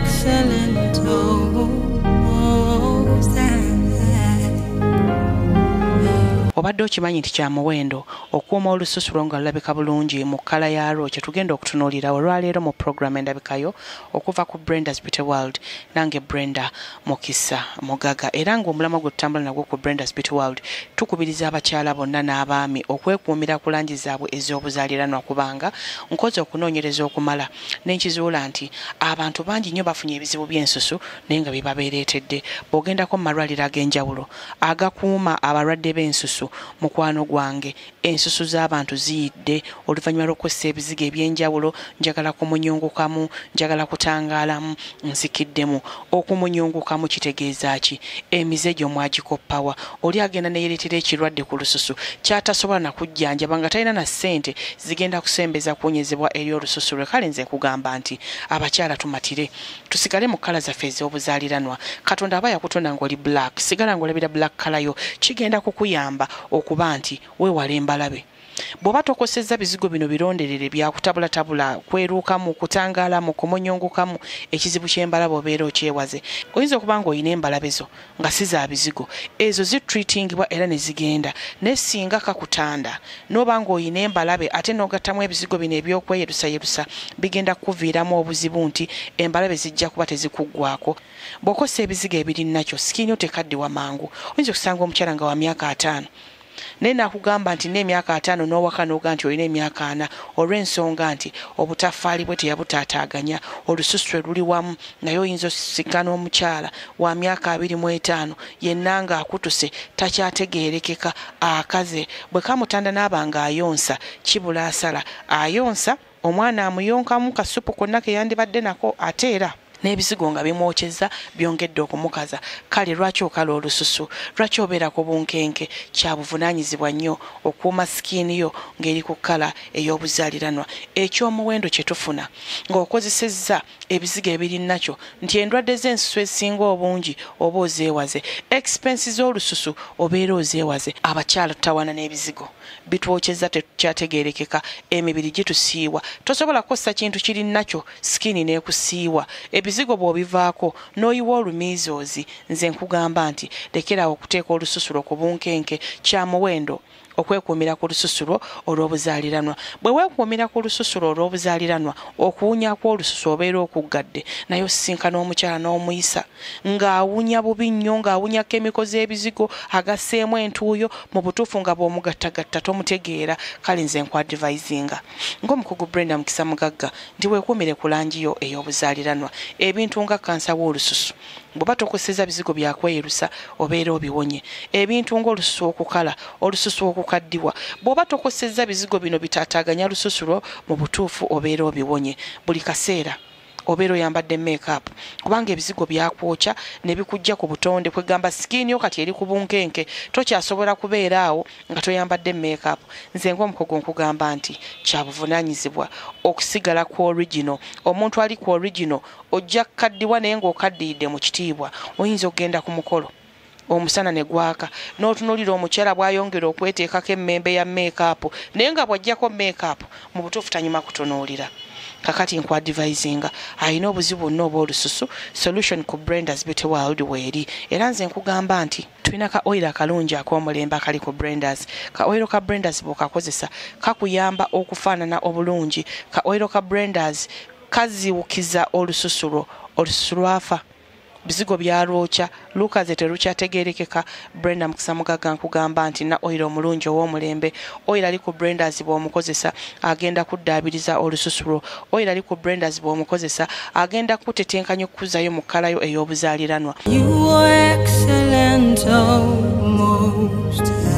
excellent. toes. oh, oh, oh, oh obadde okimanyi nti kya muwendo okuuma olususulo nga lulabika bulungi mu kkala yaalwo kye tugenda okutunuulira olwaleero mu puroguramu endabikayo okuva ku brendas beauty world nange brenda mukisa mugaga. Era ng'omulamwa gwe tutambula nagwo ku brendas beauty world tukubiriza abakyala bonna n'abaami okwekuumira ku langi zaabwe ez'obuzaaliranwa kubanga nkoze okunoonyereza okumala. Nenkizuula nti abantu bangi nnyo bafunye ebizibu by'ensusu naye nga bibabeereetedde bw'ogendako mu malwaliro ag'enjawulo agakuuma abalwadde b'ensusu mukwano gwange. Ensusu z'abantu ziyidde oluvannyuma lw'okukozesa ebizigo ebyenjawulo njagala kumunyungukamu njagala kutangaalamu nsikiddemu. Okumunyungukamu kitegeeza ki? Emize gyo mwagikoppawa. Oli agenda neyereetera ekirwadde ku lususu kyatasobola nakujjanjaba nga talina na ssente zigenda kusembeza kuwonyezebwa eri olususu lwe. Kale nze nkugamba nti abakyala tumatire tusigale mu kkala zaffe ez'obuzaaliranwa. Katonda aba yakutonda ng'oli black sigala ng'olabira black kalayo kigenda kukuyamba okuba nti weewala embalabe bw'oba tokosezza bizigo bino bironderere byakutabulatabula kweruukamu kutangaalamu kumunyungukamu ekizibu ky'embalabe obeera okyewaze oyinza okuba nga olina embalabe zo nga si za bizigo. Ezo zitreatingibwa era ne zigenda naye singa kakutanda n'oba nga olina embalabe ate n'ogattamu ebizigo bino ebyokweyerusayerusa bigenda kukuviiramu obuzibu nti embalabe zijja kuba tezikuggwako bw'okosa ebizigo ebiri nakyo sikiini otekaddiwa mangu. Oyinza okusanga omukyala nga wa myaka ataano naye nakugamba nti n'emyaka ataano n'owaka noga nti olina emyaka ana olw'ensonga nti obutafaali bwe teyabutaataaganya olususu luli wamu naye oyinza osikana omukyala wa myaka abiri mu etaano yenna nga akutuse takyategeerekeka akaze. Bwe kamutanda naaba nga ayonsa kibula asala. Ayonsa omwana amuyonkamu kasupu konna keyandibadde nako ate era n'ebizigo nga bimwokyeza byongedde okumukaza. Kale lwaki okala olususu? Lwaki obeera ku bunkenke? Kya buvunaanyizibwa nnyo okuuma sikiini yo ng'eri ku kkala ey'obuzaaliranwa. Ekyomuwendo kye tufuna ng'okozesezza ebizigo ebiri nakyo nti endwadde z'ensusu ezisinga obungi oba ozeewaze expensi z'olususu obeera ozeewaze abakyala tutawana n'ebizigo. Bitwokyeza tekyategeerekeka emibiri gitusiiwa. Tosobola kukosa kintu kiri nakyo sikiini n'ekusiiwa bw'obivaako n'oyiwa olumiizoozi nze nkugamba nti lekerawo okuteeka olususulo ku bunkenke kya muwendo okwekuumira ku lususulo olw'obuzaaliranwa. Bwe weekuumira ku lususulo olw'obuzaaliranwa okuwunya kw'olususu obeera okuggadde naye osisinkana omukyala n'omuyisa. Ng'awunya bubi nnyo ng'awunya kemiko z'ebizigo agasseemu entuuyo mu butuufu nga bw'omugattagatta tomutegeera. Kale nze nkwadvisinga ng'omukugu brenda mukisa mugagga nti weekuumire ku langi yo ey'obuzaaliranwa. Ebintu nga kansa w'olususu bw'oba tokoseza bizigo byakweyerusa obeera obiwonye ebintu ng'olususu okukala olususu okukaddiwa. Bw'oba tokoseza bizigo bino bitaataaganya lususu lwo mu butuufu obeera obiwonye buli kaseera obeera oyambadde makeup. Kubanga ebizigo byakwokya ne bikujja ku butonde kwegamba sikiini yo kati eri ku bunkenke tokyasobola kubeera awo nga toyambadde makeup. Nze ngaomukogo nkugamba nti kyabuvunaanyizibwa okusigala ku original. Omuntu ali ku original ojja kukaddiwa naye ng'okaddiyidde mu kitiibwa oyinza okugenda ku mukolo. Omusana ne gwaka n'otunuulira omukyala bw'ayongera okweteekako emmembe ya makeup naye nga bw'ajjako makeup mu butuufu tanyuma kutunuulira kakati nkwadvisinga alina obuzibu bwonna oba olususu solution ku brendas beauty world weeri era nze nkugamba nti tulina ka oiro akalungi ak'omulembe akali ku brendas ka oiro ka brendas bw'okakozesa kakuyamba okufaanana obulungi. Ka oiro ka brendas kaziwukiza olususu lwo olususu lwafa bizigo byalwokya lukaze terukyategeerekeka brenda mukisa mugagga nkugamba nti na oyira omulungi ow'omulembe. Oyira ali ku brenders bw'omukozesa agenda kuddaabiriza olususu lwo oyira ali ku brenders bw'omukozesa agenda kutetenkanya okukuzaayo mu kkalayo ey'obuzaaliranwa. You are excellent, oh, most high.